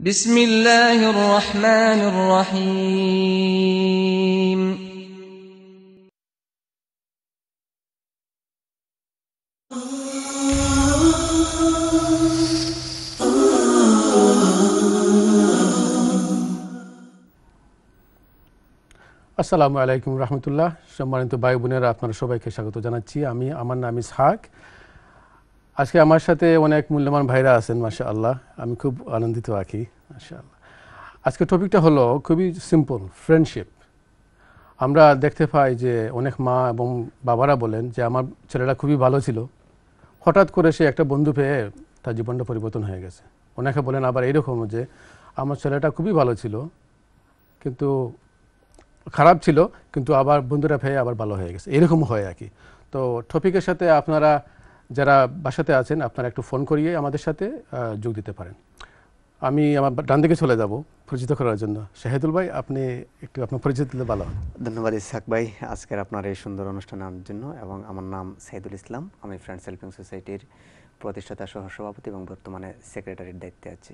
بسم الله الرحمن الرحيم আসসালামু আলাইকুম রহমতুল্লাহ সম্মানিত ভাই বোনেরা আপনারা সবাইকে স্বাগত জানাচ্ছি আমি আমার নাম ইসহাক আজকে আমার সাথে অনেক মূল্যবান ভাইরা আছেন মাসা আল্লাহ আমি খুব আনন্দিত আঁকি মাসা আল্লাহ আজকে টপিকটা হলো খুবই সিম্পল ফ্রেন্ডশিপ আমরা দেখতে পাই যে অনেক মা এবং বাবারা বলেন যে, আমার ছেলেটা খুবই ভালো ছিল। হঠাৎ করে সে একটা বন্ধু পেয়ে তার জীবনটা পরিবর্তন হয়ে গেছে। অনেকে বলেন আবার এইরকম যে, আমার ছেলেটা খুবই ভালো ছিল, কিন্তু খারাপ ছিল, কিন্তু আবার বন্ধুরা পেয়ে আবার ভালো হয়ে গেছে। এরকম হয় আর কি তো টপিকের সাথে আপনারা যারা বাসাতে আছেন আপনারা একটু ফোন করিয়ে আমাদের সাথে যোগ দিতে পারেন। আমি আমার ডান দিকে চলে যাব পরিচিত করার জন্য। শাহেদুল ভাই আপনি একটু আপনার পরিচিত দিলে ভালো ধন্যবাদ ইসাক ভাই আজকের আপনার এই সুন্দর অনুষ্ঠানে আনার জন্য এবং আমার নাম সাইদুল ইসলাম। আমি ফ্রেন্ডস হেল্পিং সোসাইটির প্রতিষ্ঠাতা সহ সভাপতি এবং বর্তমানে সেক্রেটারির দায়িত্বে আছি।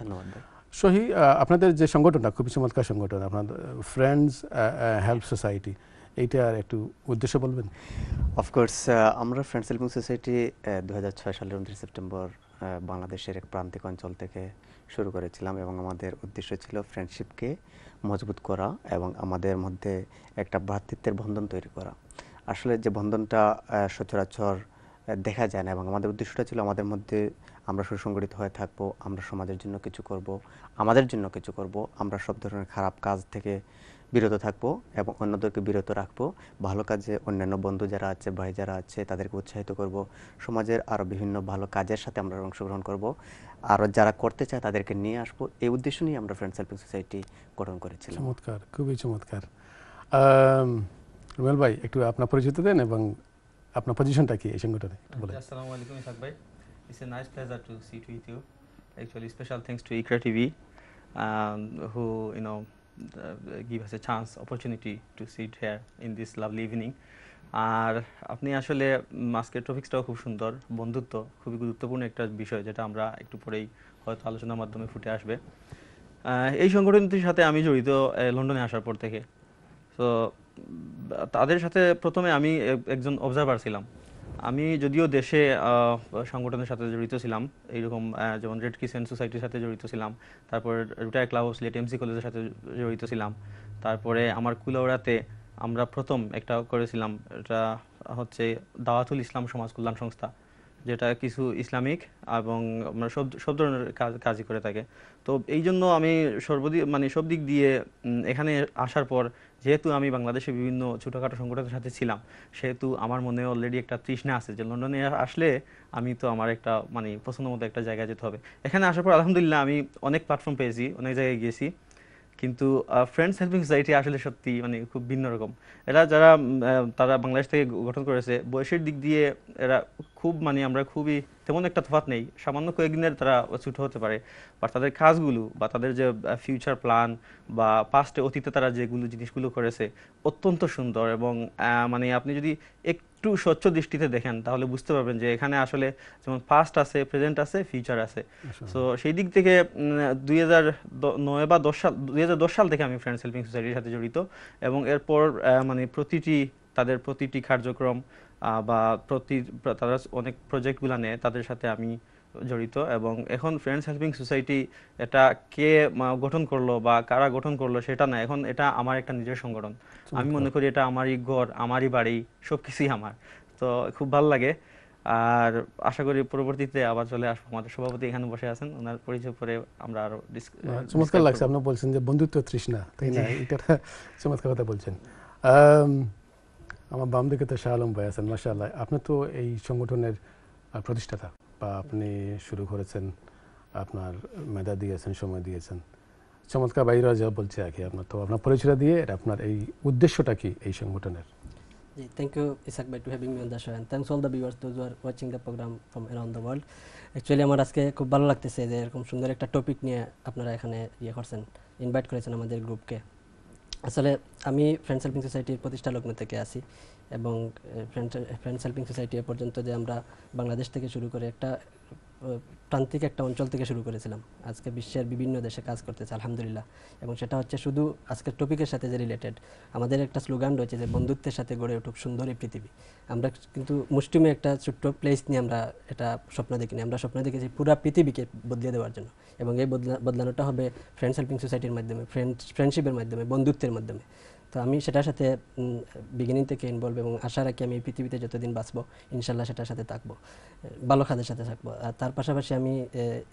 ধন্যবাদ ভাই। সহি আপনাদের যে সংগঠনটা খুবই চমৎকার সংগঠন আপনাদের ফ্রেন্ডস হেল্প সোসাইটি এইটার একটু উদ্দেশ্য বলবেন? অফকোর্স আমরা ফ্রেন্ডস হেল্পিং সোসাইটি দু হাজার ছয় সালের উনত্রিশ সেপ্টেম্বর বাংলাদেশের এক প্রান্তিক অঞ্চল থেকে শুরু করেছিলাম এবং আমাদের উদ্দেশ্য ছিল ফ্রেন্ডশিপকে মজবুত করা এবং আমাদের মধ্যে একটা ভ্রাতৃত্বের বন্ধন তৈরি করা। আসলে যে বন্ধনটা সচরাচর দেখা যায় না এবং আমাদের উদ্দেশ্যটা ছিল আমাদের মধ্যে আমরা সুসংগঠিত হয়ে থাকব, আমরা সমাজের জন্য কিছু করব, আমাদের জন্য কিছু করব, আমরা সব ধরনের খারাপ কাজ থেকে বিরত থাকব এবং অন্যদেরকে বিরত রাখব। ভালো কাজে অন্যান্য বন্ধু যারা আছে ভাই যারা আছে তাদেরকে উৎসাহিত করব। সমাজের আরও বিভিন্ন ভালো কাজের সাথে আমরা অংশগ্রহণ করব। আরও যারা করতে চায় তাদেরকে নিয়ে আসব। এই উদ্দেশ্য নিয়ে আমরা ফ্রেন্ডস হেল্পিং সোসাইটি গঠন করেছিলাম। চমৎকার খুবই চমৎকার। আম, রুমেল ভাই একটু আপনার পরিচিত দেন এবং আপনার পজিশনটা কি এই সংগঠনে? একটু বলেন। Assalamu alaikum, Ishaq bhai. It's a nice pleasure to sit with you. Actually, special thanks to Ikra TV, um, who you know give us a chance, opportunity to sit here in this lovely evening. আর আপনি আসলে উম, আজকের টপিক্সটাও খুব সুন্দর বন্ধুত্ব খুবই গুরুত্বপূর্ণ একটা বিষয় যেটা আমরা একটু পরেই হয়তো আলোচনার মাধ্যমে ফুটে আসবে। এই সংগঠনটির সাথে আমি জড়িত লন্ডনে আসার পর থেকে। তো তাদের সাথে প্রথমে আমি একজন অবজারভার ছিলাম। আমি যদিও দেশে সংগঠনের সাথে জড়িত ছিলাম, এইরকম যেমন রেড কিসেন সোসাইটির সাথে জড়িত ছিলাম, তারপর Rotary club of Sylhet MC কলেজের সাথে জড়িত ছিলাম, তারপরে আমার কুলাউড়াতে আমরা প্রথম একটা করেছিলাম, এটা হচ্ছে দাওয়াতুল ইসলাম সমাজ কল্যাণ সংস্থা। যেটা কিছু ইসলামিক এবং আমরা সব সব ধরনের কাজ, কাজই করে থাকে। তো এই জন্য আমি সর্বদিক মানে সব দিক দিয়ে এখানে আসার পর যেহেতু আমি বাংলাদেশে বিভিন্ন ছোটোখাটো সংগঠনের সাথে ছিলাম, সেহেতু আমার মনে অলরেডি একটা তৃষ্ণা আছে যে লন্ডনে আসলে আমি তো আমার একটা মানে পছন্দ মতো একটা জায়গায় যেতে হবে। এখানে আসার পর আলহামদুলিল্লাহ আমি অনেক প্ল্যাটফর্ম পেয়েছি, অনেক জায়গায় গিয়েছি। কিন্তু ফ্রেন্ডস হেল্পিং সোসাইটি আসলে সত্যি মানে খুব ভিন্ন রকম। এরা যারা তারা বাংলাদেশ থেকে গঠন করেছে, বয়সের দিক দিয়ে এরা খুব মানে আমরা খুবই তেমন একটা তফাৎ নেই। সামান্য কয়েকদিনের তারা ছোট হতে পারে। বা তাদের কাজগুলো বা তাদের যে ফিউচার প্ল্যান বা পাস্টে অতীতে তারা যেগুলো, জিনিসগুলো করেছে, অত্যন্ত সুন্দর এবং মানে আপনি যদি একটু স্বচ্ছ দৃষ্টিতে দেখেন তাহলে বুঝতে পারবেন যে এখানে আসলে যেমন পাস্ট আছে প্রেজেন্ট আছে ফিউচার আছে। সো সেই দিক থেকে দুই হাজার নয় বা দশ সাল দুই হাজার দশ সাল থেকে আমি ফ্রেন্ডস হেল্পিং সোসাইটির সাথে জড়িত এবং এরপর মানে প্রতিটি তাদের প্রতিটি কার্যক্রম বা প্রতি তারা অনেক প্রজেক্টগুলো নেয় তাদের সাথে আমি জড়িত এবং এখন ফ্রেন্ডস হেল্পিং সোসাইটি এটা কে গঠন করল বা কারা গঠন করল সেটা না এখন এটা আমার একটা নিজের সংগঠন। আমি মনে করি এটা আমারই ঘর আমারই বাড়ি সবকিছুই আমার। তো খুব ভালো লাগে। আর আশা করি পরবর্তীতে আবার চলে আসব আমাদের সভাপতি এখানে বসে আছেন ওনার পরিচয় পরে আমরা আরও চমৎকার লাগছে আপনি বলছেন যে বন্ধুত্ব তৃষ্ণা তাই না? এটা চমৎকার কথা বলছেন। আম, আমার বাম দিকে তো শাহ আলম ভাই আছেন মাসাল্লাহ আপনি তো এই সংগঠনের প্রতিষ্ঠাতা। বা আপনি শুরু করেছেন, আপনার মেধা দিয়েছেন, সময় দিয়েছেন। চমৎকার বাইরা যা বলছে কি আপনার তো আপনার পরিচয় দিয়ে আপনার এই উদ্দেশ্যটা কি এই সংগঠনের? জি থ্যাংক ইউ ইসাক ভাই to having me on the show and thanks all the viewers those are watching the programme from around the world actually আমার আজকে খুব ভালো লাগতেছে যে এরকম সুন্দর একটা টপিক নিয়ে আপনারা এখানে ইয়ে করছেন ইনভাইট করেছেন আমাদের গ্রুপকে আসলে আমি ফ্রেন্ডস হেল্পিং সোসাইটির প্রতিষ্ঠা লগ্ন থেকে আসি এবং ফ্রেন্ডস হেল্পিং সোসাইটি এ পর্যন্ত যে আমরা বাংলাদেশ থেকে শুরু করে একটা প্রান্তিক একটা অঞ্চল থেকে শুরু করেছিলাম। আজকে বিশ্বের বিভিন্ন দেশে কাজ করতেছে, আলহামদুলিল্লাহ। এবং সেটা হচ্ছে শুধু আজকের টপিকের সাথে যে রিলেটেড আমাদের একটা স্লোগান রয়েছে যে বন্ধুত্বের সাথে গড়ে উঠুক সুন্দর পৃথিবী। আমরা কিন্তু মুষ্টিমে একটা ছোট্ট প্লেস নিয়ে আমরা এটা স্বপ্ন দেখিনি। আমরা স্বপ্ন দেখেছি পুরো পৃথিবীকে বদলে দেওয়ার জন্য। এবং এই বদলা, বদলানোটা হবে ফ্রেন্ডস হেল্পিং সোসাইটির মাধ্যমে ফ্রেন্ড ফ্রেন্ডশিপের মাধ্যমে, বন্ধুত্বের মাধ্যমে। তো আমি সেটার সাথে বিগিনিং থেকে ইনভলভ এবং আশা রাখি আমি পৃথিবীতে যতদিন বাঁচবো, ইনশাল্লাহ সেটার সাথে থাকব ভালো খাদের সাথে থাকব। আর তার পাশাপাশি আমি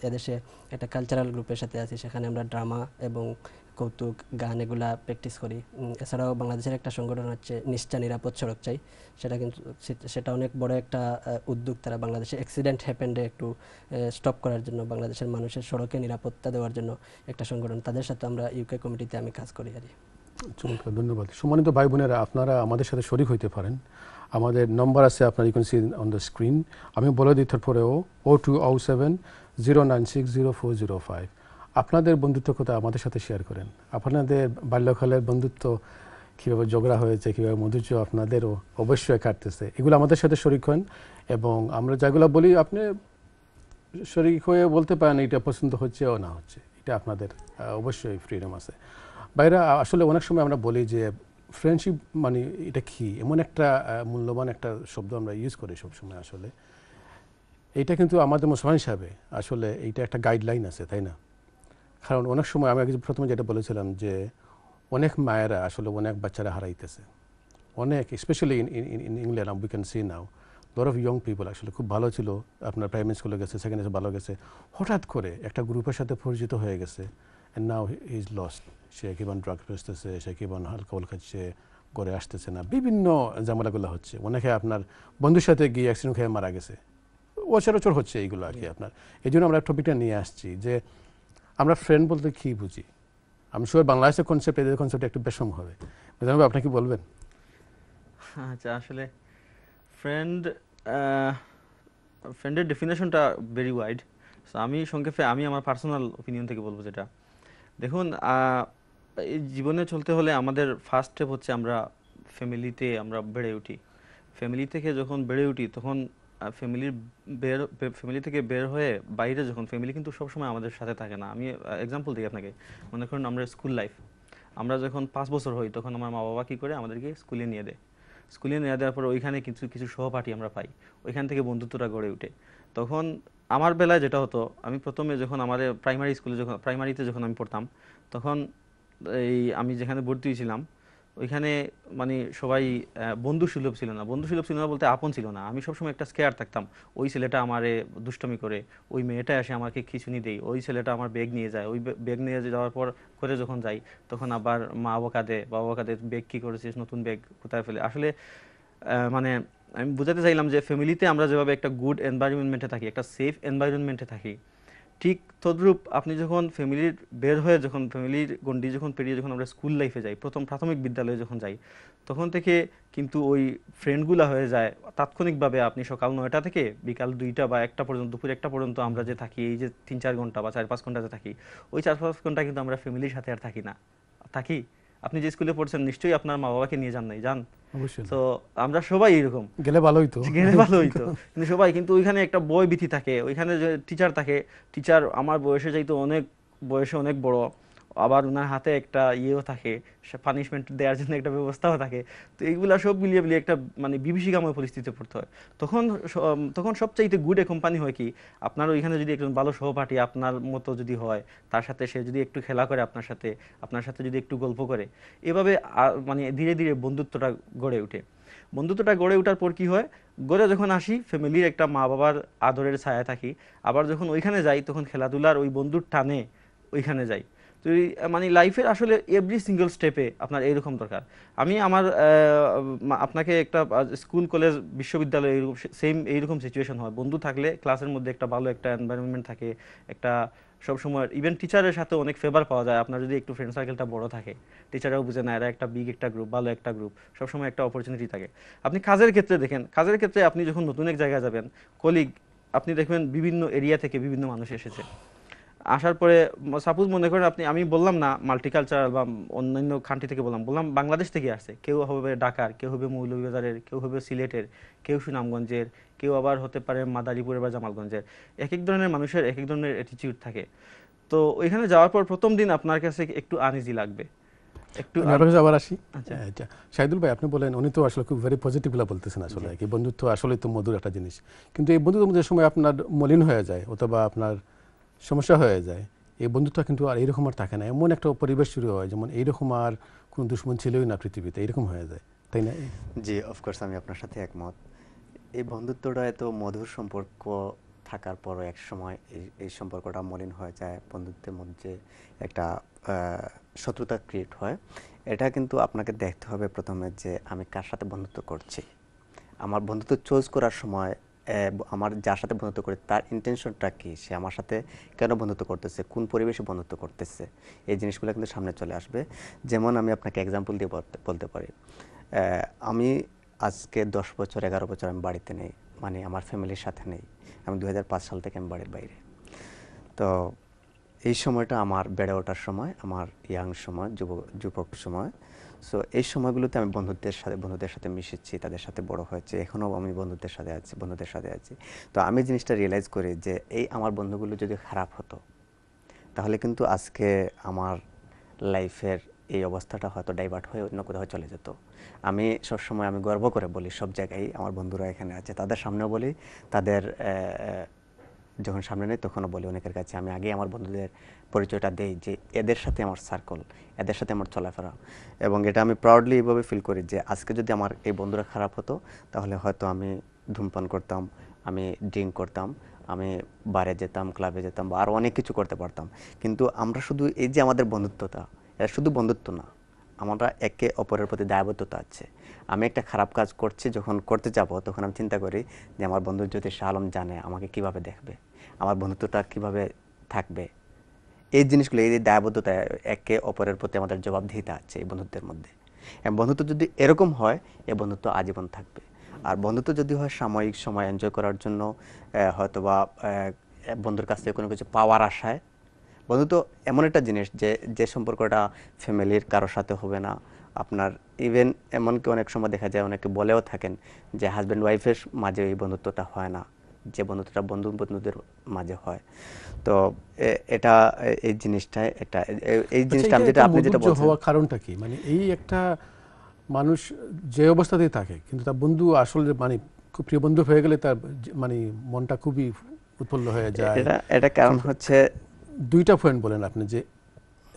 এদেশে একটা কালচারাল গ্রুপের সাথে আছি, সেখানে আমরা ড্রামা এবং কৌতুক, গান এগুলা প্র্যাকটিস করি। এছাড়াও বাংলাদেশের একটা সংগঠন হচ্ছে নিষ্ঠা নিরাপদ সড়ক চাই। সেটা কিন্তু সেটা অনেক বড় একটা উদ্যোগ তারা বাংলাদেশে অ্যাক্সিডেন্ট হ্যাপেন্ডে একটু স্টপ করার জন্য, বাংলাদেশের মানুষের সড়কে নিরাপত্তা দেওয়ার জন্য একটা সংগঠন। তাদের সাথে আমরা ইউকে কমিটিতে আমি কাজ করি আর। চমৎকার, ধন্যবাদ। সম্মানিত ভাই বোনেরা, আপনারা আমাদের সাথে শরিক হইতে পারেন। আমাদের নম্বর আছে, আপনার you can see on the screen আমি বলে দিই তারপরেও O two O seven zero nine six zero four zero five আপনাদের বন্ধুত্ব কথা আমাদের সাথে শেয়ার করেন। আপনাদের বাল্যকালের বন্ধুত্ব কীভাবে ঝগড়া হয়েছে, কীভাবে মধুর্য আপনাদেরও অবশ্যই কাটতেছে। এগুলো আমাদের সাথে শরিক হন এবং আমরা যেগুলো বলি, আপনি শরিক হয়ে বলতে পারেন, এটা পছন্দ হচ্ছে ও না হচ্ছে। এটা আপনাদের অবশ্যই ফ্রিডম আছে। বাইরে আসলে অনেক সময় আমরা বলি যে ফ্রেন্ডশিপ মানে এটা কি? এমন একটা মূল্যবান একটা শব্দ আমরা ইউজ করি সবসময় আসলে। এইটা কিন্তু আমাদের মুসলমান হিসাবে আসলে এইটা একটা গাইডলাইন আছে, তাই না? কারণ অনেক সময় আমি প্রথমে যেটা বলেছিলাম যে অনেক মায়েরা আসলে অনেক বাচ্চারা হারাইতেছে। অনেক specially in in England we can see now lot of young people আসলে খুব ভালো ছিল। আপনার প্রাইমারি স্কুলে গেছে সেকেন্ড ভালো গেছে। হঠাৎ করে একটা গ্রুপের সাথে পরিচিত হয়ে গেছে। অ্যান্ড নাও ইজ লস্ট সে কিমান ড্রাগ বেচতেছে সে কিমান হালকাউল খাচ্ছে করে আসতেছে না। বিভিন্ন ঝামেলাগুলো হচ্ছে। অনেকে আপনার বন্ধুর সাথে গিয়ে অ্যাক্সিডেন্ট খেয়ে মারা গেছে। অচরাচর হচ্ছে এইগুলো আর কি আপনার। এই জন্য আমরা টপিকটা নিয়ে আসছি যে আমরা ফ্রেন্ড বলতে কী বুঝি? আমি শিওর বাংলাদেশের কনসেপ্ট এদের কনসেপ্ট একটু বেশম হবে। ভাই, আপনি কি বলবেন? আচ্ছা আসলে ফ্রেন্ড ফ্রেন্ডের ডেফিনেশনটা ভেরি ওয়াইড আমি সংক্ষেপে আমি আমার পার্সোনাল ওপিনিয়ন থেকে বলব যেটা। দেখুন জীবনে চলতে হলে আমাদের ফার্স্ট স্টেপ হচ্ছে আমরা ফ্যামিলিতে আমরা বেড়ে উঠি। ফ্যামিলি থেকে যখন বেড়ে উঠি, তখন ফ্যামিলির বের ফ্যামিলি থেকে বের হয়ে বাইরে যখন ফ্যামিলি কিন্তু সবসময় আমাদের সাথে থাকে না। আমি এক্সাম্পল দিই আপনাকে। মনে করুন আমরা স্কুল লাইফ আমরা যখন পাঁচ বছর হই, তখন আমার মা বাবা কী করে আমাদেরকে স্কুলে নিয়ে দেয়। স্কুলে নিয়ে দেওয়ার পর ওইখানে কিছু কিছু সহপাঠী আমরা পাই। ওইখান থেকে বন্ধুত্বটা গড়ে ওঠে তখন আমার বেলায় যেটা হতো, আমি প্রথমে যখন আমার প্রাইমারি স্কুলে যখন প্রাইমারিতে যখন আমি পড়তাম, তখন এই আমি যেখানে ভর্তি হয়েছিলাম, ওইখানে মানে সবাই বন্ধু সুলভ ছিল না। বন্ধু সুলভ ছিল না বলতে আপন ছিল না। আমি সবসময় একটা স্কেয়ার থাকতাম। ওই ছেলেটা আমারে দুষ্টমি করে, ওই মেয়েটা এসে আমাকে খিচুনি দেয়, ওই ছেলেটা আমার ব্যাগ নিয়ে যায়, ওই ব্যাগ নিয়ে যাওয়ার পর করে যখন যাই, তখন আবার মা বাবা দে বাবা কাঁদে ব্যাগ কী করেছিস? নতুন ব্যাগ কোথায় ফেলে আসলে মানে আমি বোঝাতে চাইলাম যে ফ্যামিলিতে আমরা যেভাবে একটা গুড এনভায়রনমেন্টে থাকি, একটা সেফ এনভায়রনমেন্টে থাকি, ঠিক তদ্রূপ আপনি যখন ফ্যামিলির বের হয়ে যখন ফ্যামিলির গণ্ডি যখন পেরিয়ে যখন আমরা স্কুল লাইফে যাই, প্রথম প্রাথমিক বিদ্যালয়ে যখন যাই, তখন থেকে কিন্তু ওই ফ্রেন্ডগুলা হয়ে যায়। তাৎক্ষণিকভাবে আপনি সকাল নয়টা থেকে বিকাল দুইটা বা একটা পর্যন্ত, দুপুর একটা পর্যন্ত আমরা যে থাকি, এই যে তিন চার ঘণ্টা বা চার পাঁচ ঘণ্টা যে থাকি, ওই চার পাঁচ ঘণ্টা কিন্তু আমরা ফ্যামিলির সাথে আর থাকি না। থাকি? আপনি যে স্কুলে পড়ছেন নিশ্চয়ই আপনার মা বাবাকে নিয়ে যান নাই যান। তো আমরা সবাই এরকম। গেলে ভালো হইতো গেলে ভালো হইতো কিন্তু সবাই কিন্তু ওইখানে একটা বই ভীতি থাকে ওইখানে যে টিচার থাকে টিচার আমার বয়সে যাইতো অনেক বয়সে অনেক বড়। আবার ওনার হাতে একটা ইয়েও থাকে পানিশমেন্ট দেওয়ার জন্য একটা ব্যবস্থাও থাকে। তো এইগুলা সব মিলিয়ে মিলিয়ে একটা মানে বিভীষিকাময় পরিস্থিতিতে পড়তে হয়। তখন তখন সবচাইতে গুড এ কোম্পানি হয় কি আপনার ওইখানে যদি একজন ভালো সহপাঠী আপনার মতো যদি হয়, তার সাথে সে যদি একটু খেলা করে আপনার সাথে আপনার সাথে যদি একটু গল্প করে, এভাবে মানে ধীরে ধীরে বন্ধুত্বটা গড়ে ওঠে। বন্ধুত্বটা গড়ে ওঠার পর কি হয়, গড়ে যখন আসি ফ্যামিলির একটা মা বাবার আদরের ছায়া থাকি, আবার যখন ওইখানে যাই, তখন খেলাধুলার ওই বন্ধুর টানে ওইখানে যাই। তো মানে লাইফের আসলে এভরি সিঙ্গেল স্টেপে আপনার এইরকম দরকার। আমি আমার আপনাকে একটা স্কুল কলেজ বিশ্ববিদ্যালয় এইরকম সেম এইরকম সিচুয়েশন হয়। বন্ধু থাকলে ক্লাসের মধ্যে একটা ভালো একটা এনভায়রনমেন্ট থাকে, একটা সবসময় ইভেন টিচারের সাথে অনেক ফেভার পাওয়া যায়। আপনার যদি একটু ফ্রেন্ড সার্কেলটা বড় থাকে টিচাররাও বুঝে না, এরা একটা বিগ একটা গ্রুপ ভালো একটা গ্রুপ সবসময় একটা অপরচুনিটি থাকে। আপনি কাজের ক্ষেত্রে দেখেন, কাজের ক্ষেত্রে আপনি যখন নতুন এক জায়গায় যাবেন কলিগ আপনি দেখবেন বিভিন্ন এরিয়া থেকে বিভিন্ন মানুষ এসেছে। আসার পরে সাপোজ মনে করেন আপনি আমি বললাম না মাল্টিকালচারাল বা অন্যান্য কান্ট্রি থেকে বললাম বললাম বাংলাদেশ থেকে আসছে। কেউ হবে ঢাকার কেউ হবে মৌলভীবাজারের কেউ হবে সিলেটের কেউ সুনামগঞ্জের কেউ আবার হতে পারে মাদারীপুরের বা জামালগঞ্জের। এক এক ধরনের মানুষের এক এক ধরনের অ্যাটিটিউড থাকে। তো ওইখানে যাওয়ার পর প্রথম দিন আপনার কাছে একটু আনইজি লাগবে। একটু আবার আসি? আচ্ছা। আচ্ছা। শাহিদুল ভাই আপনি বলেন উনি তো আসলে খুব ভেরি পজিটিভগুলো বলতেছেন আসলে। কি বন্ধুত্ব আসলে তো মধুর একটা জিনিস। কিন্তু এই বন্ধুত্বের সময় আপনার মলিন হয়ে যায় অথবা আপনার সমস্যা হয়ে যায়। এই বন্ধুত্ব কিন্তু আর এইরকম আর থাকে না। এমন একটা পরিবেশ শুরু হয়, যেমন এইরকম আর কোনো দুশ্মন ছিলই না পৃথিবীতে। এরকম হয়ে যায়। তাই না? জি অফকোর্স আমি আপনার সাথে একমত। এই বন্ধুত্বটা এত মধুর সম্পর্ক থাকার পরও এক সময় এই এই সম্পর্কটা মলিন হয়ে যায়। বন্ধুত্বের মধ্যে একটা শত্রুতা ক্রিয়েট হয়। এটা কিন্তু আপনাকে দেখতে হবে প্রথমে যে আমি কার সাথে বন্ধুত্ব করছি। আমার বন্ধুত্ব চুজ করার সময় আমার যার সাথে বন্ধুত্ব করে, তার ইন্টেনশনটা কি? সে আমার সাথে কেন বন্ধুত্ব করতেছে? কোন পরিবেশে বন্ধুত্ব করতেছে? এই জিনিসগুলো কিন্তু সামনে চলে আসবে। যেমন আমি আপনাকে এক্সাম্পল দিয়ে বলতে- পারি। আমি আজকে দশ বছর, এগারো বছর আমি বাড়িতে নেই। মানে আমার ফ্যামিলির সাথে নেই। আমি দু হাজার পাঁচ সাল থেকে আমি বাড়ির বাইরে। তো এই সময়টা আমার বেড়ে ওঠার সময়, আমার ইয়াং সময়, যুব, যুবক সময়। সো এই সময়গুলোতে আমি বন্ধুদের সাথে বন্ধুদের সাথে মিশেছি, তাদের সাথে বড় হয়েছে, এখনও আমি বন্ধুদের সাথে আছি, বন্ধুদের সাথে আছি। তো আমি জিনিসটা রিয়েলাইজ করি যে এই আমার বন্ধুগুলো যদি খারাপ হতো, তাহলে কিন্তু আজকে আমার লাইফের এই অবস্থাটা হয়তো ডাইভার্ট হয়ে অন্য কোথাও চলে যেত। আমি সবসময় আমি গর্ব করে বলি সব জায়গায় আমার বন্ধুরা এখানে আছে। তাদের সামনেও বলি, তাদের যখন সামনে নেই তখনও বলি। অনেকের কাছে আমি আগে আমার বন্ধুদের পরিচয়টা দেই যে এদের সাথে আমার সার্কল এদের সাথে আমার চলাফেরা। এবং এটা আমি প্রাউডলি এইভাবে ফিল করি যে আজকে যদি আমার এই বন্ধুরা খারাপ হতো, তাহলে হয়তো আমি ধূমপান করতাম, আমি ড্রিঙ্ক করতাম, আমি বারে যেতাম ক্লাবে যেতাম বা আরও অনেক কিছু করতে পারতাম। কিন্তু আমরা শুধু এই যে আমাদের বন্ধুত্বটা এটা শুধু বন্ধুত্ব না, আমরা একে অপরের প্রতি দায়বদ্ধতা আছে। আমি একটা খারাপ কাজ করছি, যখন করতে যাব, তখন আমি চিন্তা করি যে আমার বন্ধু যদি শাহ আলম জানে আমাকে কীভাবে দেখবে, আমার বন্ধুত্বটা কীভাবে থাকবে এই জিনিসগুলো, এই দায়বদ্ধতা একে অপরের প্রতি আমাদের জবাবদিহিতা আছে এই বন্ধুত্বের মধ্যে। এবং বন্ধুত্ব যদি এরকম হয়, এই বন্ধুত্ব আজীবন থাকবে। আর বন্ধুত্ব যদি হয় সাময়িক সময় এনজয় করার জন্য হয়তোবা বন্ধুর কাছ থেকে কোনো কিছু পাওয়ার আশায়। বন্ধুত্ব এমন একটা জিনিস যে যে সম্পর্কটা ফ্যামিলির কারোর সাথে হবে না। আপনার ইভেন এমনকি অনেক সময় দেখা যায়, অনেকে বলেও থাকেন যে হাজব্যান্ড ওয়াইফের মাঝে এই বন্ধুত্বটা হয় না। যে বন্ধুত্বটা বন্ধু বন্ধুদের মাঝে হয়। তো এটা এই জিনিসটা একটা এ- এই জিনিসটা আমি আচ্ছা, যেটা আপনি যেটা বলছেন হওয়ার কারণটা কি? মানে এই একটা মানুষ যে অবস্থাতেই থাকে কিন্তু তার বন্ধু আসলে মানে খুব প্রিয় বন্ধু হয়ে গেলে তার মানে মনটা খুবই উৎফুল্ল হয়ে যায়। এটা এটা কারণ হচ্ছে দুইটা পয়েন্ট বলেন আপনি যে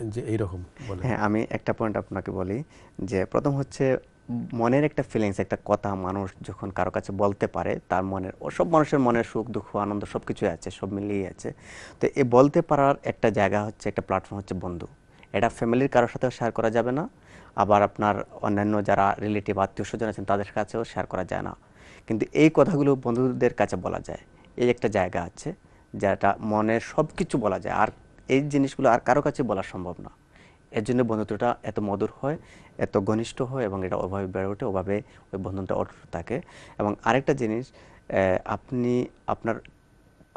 যে এইরকম বলেন। হ্যাঁ আমি একটা পয়েন্ট আপনাকে বলি যে প্রথম হচ্ছে মনের একটা ফিলিংস একটা কথা মানুষ যখন কারও কাছে বলতে পারে, তার মনের সব মানুষের মনের সুখ, দুঃখ, আনন্দ সব কিছুই আছে, সব মিলিয়ে আছে। তো এ বলতে পারার একটা জায়গা হচ্ছে, একটা প্ল্যাটফর্ম হচ্ছে বন্ধু। এটা ফ্যামিলির কারোর সাথেও শেয়ার করা যাবে না। আবার আপনার অন্যান্য যারা রিলেটিভ আত্মীয় স্বজন আছেন, তাদের কাছেও শেয়ার করা যায় না। কিন্তু এই কথাগুলো বন্ধুদের কাছে বলা যায়। এই একটা জায়গা আছে, যেটা মনের সব কিছু বলা যায়। আর এই জিনিসগুলো আর কারও কাছে বলা সম্ভব না। এর জন্য বন্ধুত্বটা এত মধুর হয়, এত ঘনিষ্ঠ হয় এবং এটা অভাবে বেড়ে ওঠে, ওভাবে ওই বন্ধনটা অটুট থাকে। এবং আরেকটা জিনিস আপনি, আপনার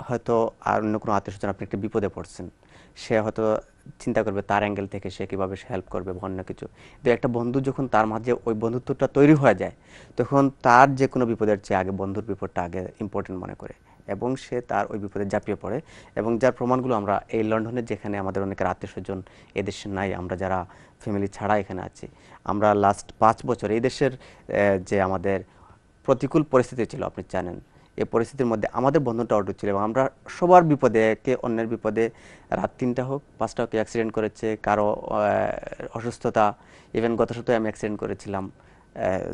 হয়তো আর অন্য কোনো আত্মীয় স্বজন আপনি একটা বিপদে পড়ছেন, সে হয়তো চিন্তা করবে তার অ্যাঙ্গেল থেকে সে কীভাবে সে হেল্প করবে বা অন্য কিছু। তো একটা বন্ধু যখন তার মাঝে ওই বন্ধুত্বটা তৈরি হয়ে যায়, তখন তার যে কোনো বিপদের চেয়ে আগে বন্ধুর বিপদটা আগে ইম্পর্টেন্ট মনে করে। এবং সে তার ওই বিপদে ঝাঁপিয়ে পড়ে এবং যার প্রমাণগুলো আমরা এই লন্ডনে যেখানে আমাদের অনেকের আত্মীয় স্বজন এদেশে নাই, আমরা যারা ফ্যামিলি ছাড়া এখানে আছি, আমরা লাস্ট পাঁচ বছর এই দেশের যে আমাদের প্রতিকূল পরিস্থিতি ছিল, আপনি জানেন এই পরিস্থিতির মধ্যে আমাদের বন্ধনটা অটুট ছিল এবং আমরা সবার বিপদে কে অন্যের বিপদে, রাত তিনটা হোক, পাঁচটা হোক অ্যাক্সিডেন্ট করেছে, কারও অসুস্থতা ইভেন গত সপ্তাহে আমি অ্যাক্সিডেন্ট করেছিলাম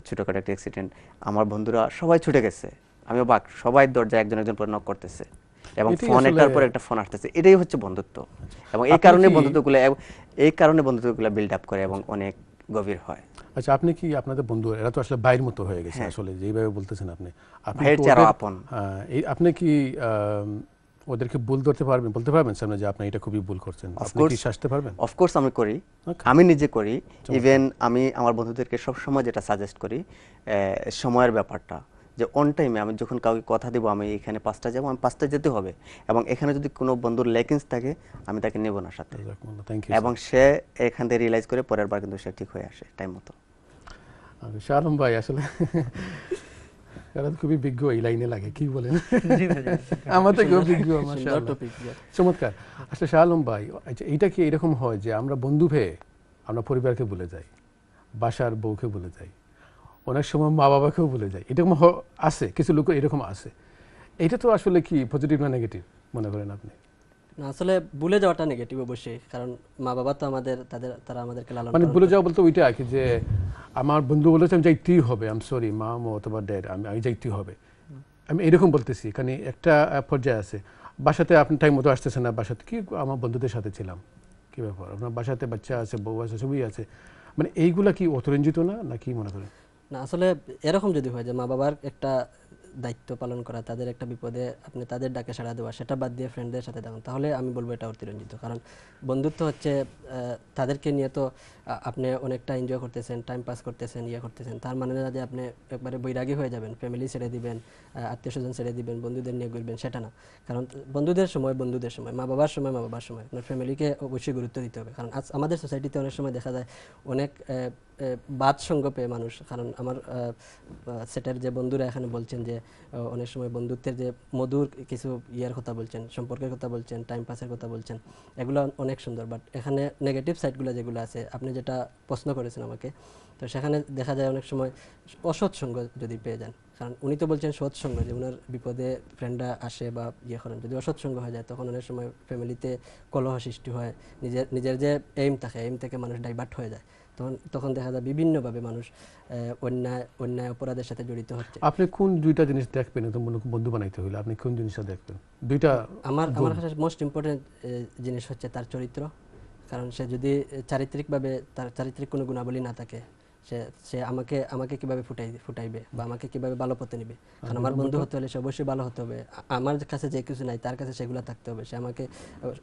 ছোটোখাটো একটা অ্যাক্সিডেন্ট আমার বন্ধুরা সবাই ছুটে গেছে। আমি অবাক সবাই দরজায় একজন একজন করে নক করতেছে এবং ফোন একটার পর একটা ফোন আসতেছে। এটাই হচ্ছে বন্ধুত্ব। এবং এই কারণে বন্ধুত্বগুলো এই কারণে বন্ধুত্বগুলো বিল্ড আপ করে এবং অনেক গভীর হয়। আচ্ছা আপনি কি আপনাদের বন্ধু এরা তো আসলে বাইরের মতো হয়ে গেছে হ্যাঁ। আসলে যেইভাবে বলতেছেন আপনি। আপনি। হ্যাঁ, আপনি কি ওদেরকে ভুল ধরতে পারবেন? বলতে পারবেন সামনে যে আপনি এটা খুবই ভুল করছেন? আপনি কি. শাসতে পারবেন? অফকোর্স আমি করি। আমি নিজে করি। ইভেন আমি আমার বন্ধুদেরকে সব সময় যেটা সাজেস্ট করি সময়ের ব্যাপারটা। যে অন টাইমে আমি যখন কাউকে কথা দেবো আমি এখানে পাঁচটা যাব আমি পাঁচটা যেতে হবে। এবং এখানে যদি কোনো বন্ধুর লেকিংস থাকে আমি তাকে নেব না সাথে। এবং সে এখান থেকে রিয়েলাইজ করে পরের বার কিন্তু সে ঠিক হয়ে আসে টাইম মতো। শাহ আলম ভাই আসলে এরা খুবই বিজ্ঞ এই লাইনে লাগে কি বলেন? আমার থেকেও বিজ্ঞ সুন্দর চমৎকার। আসলে শাহ আলম ভাই আচ্ছা এইটা কি এরকম হয় যে আমরা বন্ধু ভেয়ে আমরা পরিবারকে ভুলে যাই বাসার বউকে ভুলে যাই? অনেক সময় মা বাবাকেও ভুলে যায়। এরকম আছে কিছু লোক এরকম আছে। এটা তো আসলে কি পজিটিভ না নেগেটিভ মনে করেন আপনি? না আসলে ভুলে যাওয়াটা নেগেটিভ অবশ্যই কারণ মা বাবা তো আমাদের তাদের তারা আমাদেরকে লালন মানে ভুলে যাওয়া বলতে ওইটা কি যে আমার বন্ধু বলেছে আমি যাইতেই হবে আম সরি মা অথবা ড্যাড আমি আমি যাইতেই হবে। আমি এরকম বলতেছি এখানে একটা পর্যায়ে আছে। বাসাতে আপনি টাইম মতো আসতেছেন না বাসাতে কি আমার বন্ধুদের সাথে ছিলাম? কি ব্যাপার? আপনার বাসাতে বাচ্চা আছে বউ আছে সবই আছে। মানে এইগুলা কি অতরঞ্জিত না না কি মনে করেন? না, আসলে এরকম যদি হয় যে মা বাবার একটা দায়িত্ব পালন করা, তাদের একটা বিপদে আপনি তাদের ডাকে সাড়া দেওয়া, সেটা বাদ দিয়ে ফ্রেন্ডদের সাথে থাকুন তাহলে আমি বলব এটা অতিরঞ্জিত। কারণ বন্ধুত্ব হচ্ছে তাদেরকে নিয়ে তো আপনি অনেকটা এনজয় করতেছেন টাইম পাস করতেছেন ইয়ে করতেছেন, তার মানে না যে আপনি একবারে বৈরাগী হয়ে যাবেন ফ্যামিলি ছেড়ে দিবেন আত্মীয় স্বজন ছেড়ে দিবেন, বন্ধুদের নিয়ে ঘুরবেন, সেটা না। কারণ বন্ধুদের সময় বন্ধুদের সময় মা বাবার সময় মা বাবার সময়, আপনার ফ্যামিলিকে অবশ্যই গুরুত্ব দিতে হবে। কারণ আজ আমাদের সোসাইটিতে অনেক সময় দেখা যায়, অনেক আহ, আহ, বাদ সঙ্গ পেয়ে মানুষ। কারণ আমার সেটার যে বন্ধুরা এখানে বলছেন যে অনেক সময় বন্ধুত্বের যে মধুর কিছু ইয়ের কথা বলছেন সম্পর্কের কথা বলছেন টাইম পাসের কথা বলছেন এগুলো অনেক সুন্দর। বাট এখানে নেগেটিভ সাইডগুলো যেগুলো আছে আপনি যেটা প্রশ্ন করেছেন আমাকে তো সেখানে দেখা যায় অনেক সময় অসৎ সঙ্গ যদি পেয়ে যান। কারণ উনি তো বলছেন সৎ সঙ্গ যে ওনার বিপদে ফ্রেন্ডরা আসে বা ইয়ে করেন। যদি অসৎ সঙ্গ হয়ে যায় তখন অনেক সময় ফ্যামিলিতে কলহ সৃষ্টি হয় নিজের নিজের যে এইম থাকে এইম থেকে মানুষ ডাইভার্ট হয়ে যায়। তখন তখন দেখা যায় বিভিন্নভাবে মানুষ অন্যায় অন্যায় অপরাধের সাথে জড়িত হচ্ছে। আপনি কোন দুইটা জিনিস দেখবেন? একদম মনে বন্ধু বানাইতে হইলে আপনি কোন জিনিসটা দেখবেন? দুইটা আমার আমার কাছে মোস্ট ইম্পর্টেন্ট জিনিস হচ্ছে তার চরিত্র। কারণ সে যদি চারিত্রিকভাবে তার চারিত্রিক কোনো গুণাবলী না থাকে সে সে আমাকে আমাকে কীভাবে ফুটাই ফুটাইবে বা আমাকে কীভাবে ভালো পথে নিবে? কারণ আমার বন্ধু হতে হলে সে অবশ্যই ভালো হতে হবে। আমার কাছে যে কিছু নাই তার কাছে সেগুলো থাকতে হবে। সে আমাকে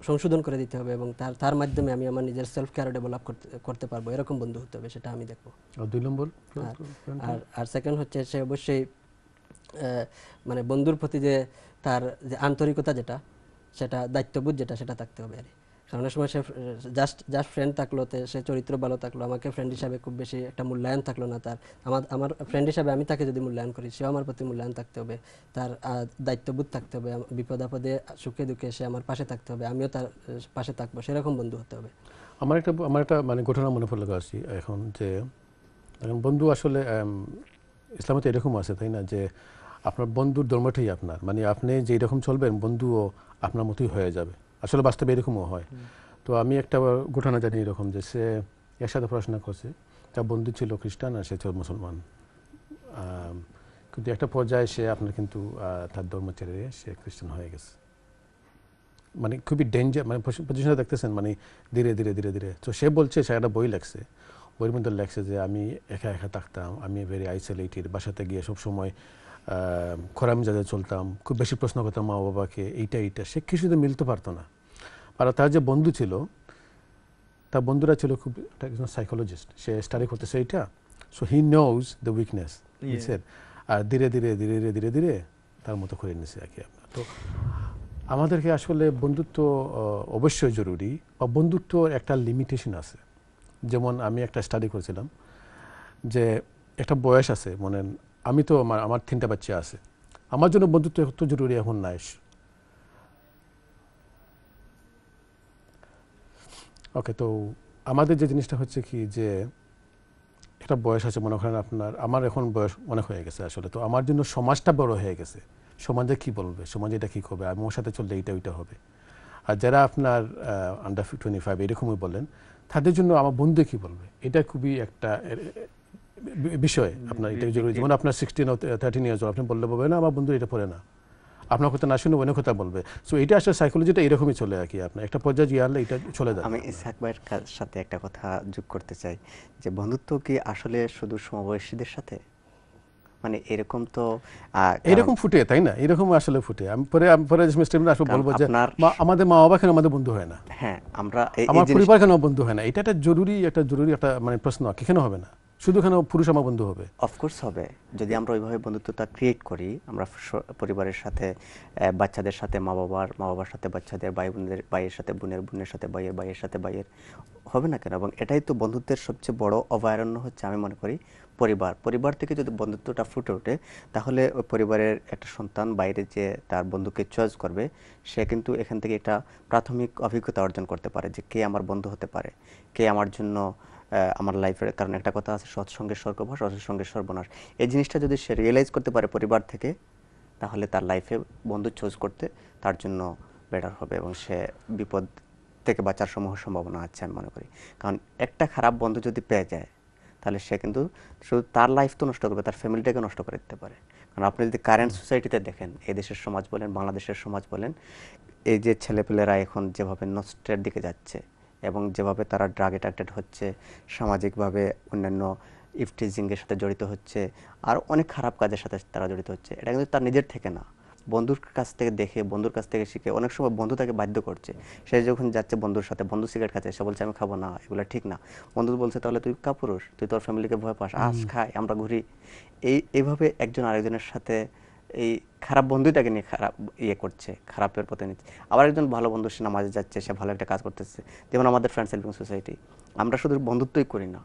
সংশোধন করে দিতে হবে এবং তার তার মাধ্যমে আমি আমার নিজের সেলফ কেয়ার ডেভেলপ করতে করতে পারব। এরকম বন্ধু হতে হবে সেটা আমি দেখব। দুই নম্বর আর আর আর সেকেন্ড হচ্ছে সে অবশ্যই মানে বন্ধুর প্রতি যে তার যে আন্তরিকতা যেটা সেটা দায়িত্ববোধ যেটা সেটা থাকতে হবে আর কি। কারণ সময় সে জাস্ট জাস্ট ফ্রেন্ড থাকল সে চরিত্র ভালো থাকল, আমাকে ফ্রেন্ড হিসাবে খুব বেশি একটা মূল্যায়ন থাকল না তার। আমার আমার ফ্রেন্ড হিসাবে আমি তাকে যদি মূল্যায়ন করি, সেও আমার প্রতি মূল্যায়ন থাকতে হবে। তার দায়িত্ববোধ থাকতে হবে বিপদ আপদে সুখে দুঃখে সে আমার পাশে থাকতে হবে, আমিও তার পাশে থাকব, সেরকম বন্ধু হতে হবে। আমার একটা আমার একটা মানে ঘটনা মনে পড়ল আসছি এখন যে বন্ধু আসলে ইসলামে তো এরকম আছে, তাই না? যে, আপনার বন্ধুর ধর্মটাই আপনার। মানে আপনি যে এরকম চলবেন, বন্ধুও আপনার মতোই হয়ে যাবে। আসলে বাস্তবে এরকমও হয়। তো আমি একটা ঘটনা জানি এরকম যে সে একসাথে পড়াশোনা করছে। তার বন্ধু ছিল খ্রিস্টান আর সে ছিল মুসলমান। কিন্তু একটা পর্যায়ে সে আপনার কিন্তু তার ধর্ম ছেড়ে সে খ্রিস্টান হয়ে গেছে। মানে খুবই ডেঞ্জার মানে পজিশনটা দেখতেছেন মানে ধীরে ধীরে ধীরে ধীরে। তো সে বলছে সে একটা বই লেখছে। বইয়ের মধ্যে লেখছে যে, আমি একা একা থাকতাম। আমি ভেরি আইসোলেটেড বাসাতে গিয়ে সবসময় খরা মেজাজে চলতাম খুব বেশি প্রশ্ন করতাম মা বাবাকে এইটা এইটা। সে কিছুতে মিলতে পারতো না। আর তার যে বন্ধু ছিল তার বন্ধুরা ছিল খুব একজন সাইকোলজিস্ট সে স্টাডি করতেছে এইটা so he knows the weakness বুঝছেন? আর ধীরে ধীরে ধীরে ধীরে ধীরে ধীরে তার মতো করে নিছে আর কি। আপনার তো আমাদেরকে আসলে বন্ধুত্ব অবশ্যই জরুরি বা বন্ধুত্বর একটা লিমিটেশন আছে। যেমন আমি একটা স্টাডি করেছিলাম যে একটা বয়স আছে মনে আমি তো আমার আমার তিনটা বাচ্চা আছে। আমার জন্য বন্ধুত্ব এত জরুরি এখন নাই ওকে তো আমাদের যে জিনিসটা হচ্ছে কি যে, একটা বয়স আছে মনে করেন আপনার, আমার এখন বয়স অনেক হয়ে গেছে আসলে। তো আমার জন্য সমাজটা বড় হয়ে গেছে। সমাজে কি বলবে? সমাজে এটা কি করবে? আমি ওর সাথে চললে এইটা ওইটা হবে। আর যারা আপনার আন্ডার টোয়েন্টি ফাইভ এরকমই বলেন, তাদের জন্য আমার বন্ধু কি বলবে? এটা খুবই একটা বিষয় আপনার এটা জরুরি। যেমন আপনার সিক্সটিন থার্টিন ইয়ার্স আপনি বললে বলবে না আমার বন্ধু এটা পড়ে না। আপনার কথা না শুনে অন্য কথা বলবে। সো এটা আসলে সাইকোলজিটা এরকমই চলে আর কি আপনার। একটা পর্যায়ে গিয়ে আসলে এটা চলে যাবে। আমি ইসাক ভাইয়ের সাথে একটা কথা যোগ করতে চাই। যে বন্ধুত্ব কি আসলে শুধু সমবয়সীদের সাথে? মানে এরকম তো আহ, এরকম ফুটে তাই না? এরকম আসলে ফুটে। আমি পরে আমি পরে মিস্টার কারণ বলব যে আমাদের মা বাবা কেন আমাদের বন্ধু হয় না। হ্যাঁ আমরা আমার পরিবার কেন বন্ধু হয় না। এটা একটা জরুরি একটা জরুরি একটা মানে প্রশ্ন কি? কেন হবে না? শুধু এখানে পুরুষ আমার বন্ধু হবে? অফকোর্স হবে। যদি আমরা ওইভাবে বন্ধুত্বটা ক্রিয়েট করি, আমরা পরিবারের সাথে বাচ্চাদের সাথে মা বাবার মা বাবার সাথে, বাচ্চাদের ভাই বোনদের ভাইয়ের সাথে, বোনের বোনের সাথে, ভাইয়ের ভাইয়ের সাথে, ভাইয়ের, হবে না কেন? এবং এটাই তো বন্ধুত্বের সবচেয়ে বড় অভয়ারণ্য হচ্ছে আমি মনে করি পরিবার। পরিবার থেকে যদি বন্ধুত্বটা ফুটে ওঠে, তাহলে ওই পরিবারের একটা সন্তান, বাইরে যে তার বন্ধুকে চয়েস করবে, সে কিন্তু এখান থেকে একটা প্রাথমিক অভিজ্ঞতা অর্জন করতে পারে যে কে আমার বন্ধু হতে পারে, কে আমার জন্য আমার লাইফের কারণ একটা কথা আছে সৎসঙ্গের স্বর্গবাস অসৎসঙ্গের সর্বনাশ। এই জিনিসটা যদি সে রিয়েলাইজ করতে পারে পরিবার থেকে, তাহলে তার লাইফে বন্ধু চুজ করতে তার জন্য বেটার হবে এবং সে বিপদ থেকে বাঁচার সমূহ সম্ভাবনা আছে আমি মনে করি। কারণ একটা খারাপ বন্ধু যদি পেয়ে যায়, তাহলে সে কিন্তু শুধু তার লাইফ তো নষ্ট করবে, তার ফ্যামিলিটাকে নষ্ট করে দিতে পারে। কারণ আপনি যদি কারেন্ট সোসাইটিতে দেখেন, এই দেশের সমাজ বলেন, বাংলাদেশের সমাজ বলেন, এই যে ছেলেপেলেরা এখন যেভাবে নষ্টের দিকে যাচ্ছে এবং যেভাবে তারা ড্রাগ অ্যাট্রাক্টেড হচ্ছে সামাজিকভাবে অন্যান্য ইফটিজিংয়ের সাথে জড়িত হচ্ছে আর অনেক খারাপ কাজের সাথে তারা জড়িত হচ্ছে এটা কিন্তু তার নিজের থেকে না। বন্ধুর কাছ থেকে দেখে বন্ধুর কাছ থেকে শিখে অনেক সময় বন্ধু তাকে বাধ্য করছে। সে যখন যাচ্ছে বন্ধুর সাথে বন্ধু সিগারেট খাচ্ছে সে বলছে আমি খাব না এগুলো ঠিক না। বন্ধু বলছে তাহলে তুই কাপুরুষ তুই তোর ফ্যামিলিকে ভয় পাস আস খাই আমরা ঘুরি। এই এইভাবে একজন আরেকজনের সাথে এই খারাপ বন্ধুই তাকে নিয়ে খারাপ ইয়ে করছে, খারাপের পথে নিচ্ছে। আবার একজন ভালো বন্ধু সে নামাজে যাচ্ছে, সে ভালো একটা কাজ করতেছে। যেমন আমাদের ফ্রেন্ডস হেল্পিং সোসাইটি আমরা শুধু বন্ধুত্বই করি না।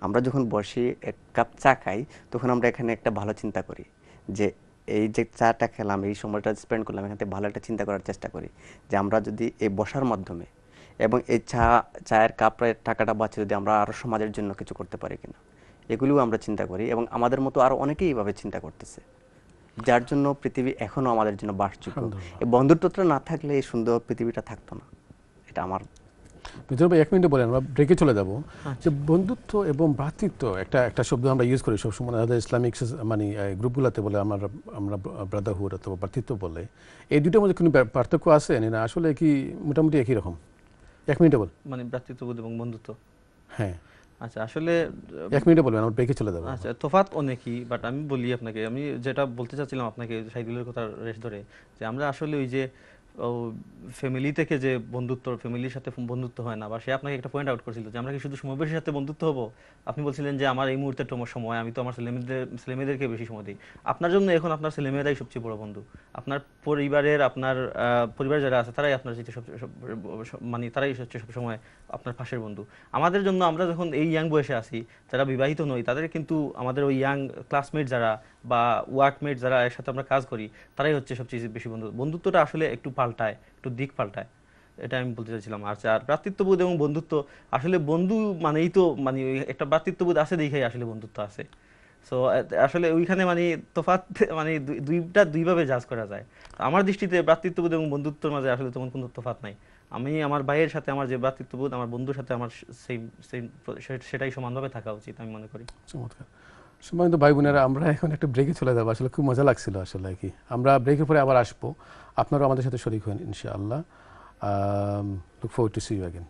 আমরা যখন বসি এক কাপ চা খাই, তখন আমরা এখানে একটা ভালো চিন্তা করি। যে এই যে চাটা খেলাম, এই সময়টা স্পেন্ড করলাম, এখান থেকে ভালো একটা চিন্তা করার চেষ্টা করি। যে আমরা যদি এই বসার মাধ্যমে এবং এই চা, চায়ের কাপের টাকাটা বাঁচে যদি আমরা আরও সমাজের জন্য কিছু করতে পারি কিনা, এগুলিও আমরা চিন্তা করি। এবং আমাদের মতো আরও অনেকেই এইভাবে চিন্তা করতেছে। যার জন্য পৃথিবী এখনও আমাদের জন্য বাসযোগ্য। এই বন্ধুত্বটা না থাকলে এই সুন্দর পৃথিবীটা থাকতো না। এটা আমার মিথুন ভাই এক মিনিটে বলেন আমরা ব্রেকে চলে যাব। যে বন্ধুত্ব এবং ভ্রাতৃত্ব একটা একটা শব্দ আমরা ইউজ করি সবসময় আমাদের ইসলামিক মানে গ্রুপগুলোতে বলে আমরা আমরা ব্রাদারহুড অথবা ভ্রাতৃত্ব বলে। এই দুটোর মধ্যে কোনো পার্থক্য আছে? না আসলে কি মোটামুটি একই রকম? এক মিনিটে বল। মানে ভ্রাতৃত্ববোধ এবং বন্ধুত্ব? হ্যাঁ। আচ্ছা আসলে এক মিনিটে বলবেন আমরা ব্রেকে চলে যাব। আচ্ছা তোফাত অনেকই বাট আমি বলি আপনাকে আমি যেটা বলতে চাচ্ছিলাম আপনাকে সাইদুলের কথা রেশ ধরে যে আমরা আসলে ওই যে ফ্যামিলি থেকে যে বন্ধুত্ব ফ্যামিলির সাথে বন্ধুত্ব হয় না বা সে আপনাকে একটা পয়েন্ট আউট করেছিল যে আমরা কি শুধু সমবেশের সাথে বন্ধুত্ব হব? আপনি বলছিলেন যে আমার এই মুহূর্তে তোমার সময় আমি তো আমার ছেলেমেয়েদের ছেলেমেয়েদেরকে বেশি সময় দিই। আপনার জন্য এখন আপনার ছেলেমেয়েরাই সবচেয়ে বড় বন্ধু। আপনার পরিবারের আপনার পরিবার যারা আছে তারাই আপনার সবচেয়ে সব- মানে তারাই হচ্ছে সবসময় আপনার পাশের বন্ধু। আমাদের জন্য আমরা যখন এই ইয়াং বয়সে আসি যারা বিবাহিত নই, তাদের কিন্তু আমাদের ওই ইয়াং ক্লাসমেট যারা বা ওয়ার্কমেট যারা একসাথে আমরা কাজ করি, তারাই হচ্ছে সবচেয়ে বেশি বন্ধু। বন্ধুত্বটা আসলে একটু পাল্টায়, একটু দিক পাল্টায়। এটা আমি বলতে চাইছিলাম। আর আর ভ্রাতৃত্ববোধ এবং বন্ধুত্ব, আসলে বন্ধু মানেই তো মানে একটা ভ্রাতৃত্ববোধ আছে দেখেই আসলে বন্ধুত্ব আছে। সো আসলে ওইখানে মানে তোফাত মানে দুই- দুইটা, দুইভাবে জাজ করা যায়। আমার দৃষ্টিতে ভ্রাতৃত্ববোধ এবং বন্ধুত্বের মাঝে আসলে তেমন কোনো তফাৎ নাই। আমি আমার ভাইয়ের সাথে আমার যে ভ্রাতৃত্ববোধ আমার বন্ধুর সাথে আমার সেই সেই সেটাই সমানভাবে থাকা উচিত আমি মনে করি। চমৎকার। সময় ভাই বোনেরা আমরা এখন একটা ব্রেকে চলে যাব। আসলে খুব মজা লাগছিল আসলে কি। আমরা ব্রেকের পরে আবার আসব। আপনারাও আমাদের সাথে শরিক হন ইনশাআল্লাহ। Look forward to see you again